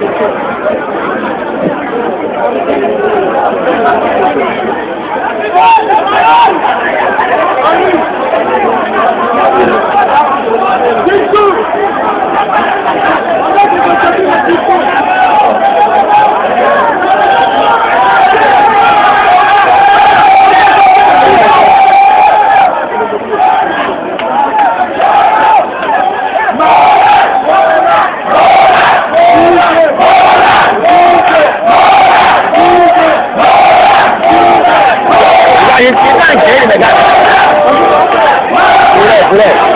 Thank you. 把你鸡蛋捡里面干啥？不累不累。